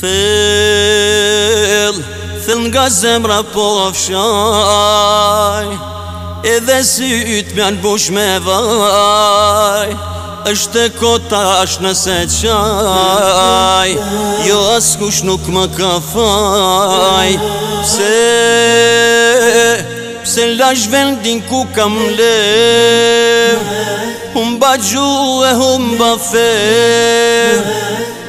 Thel, thel nga zemra po fshaj Edhe si ytë mjanë bush me vaj është e kota është nëse qaj Jo as kush nuk më ka faj Pse, pse lash vendin ku kam lev Humba gju e humba fej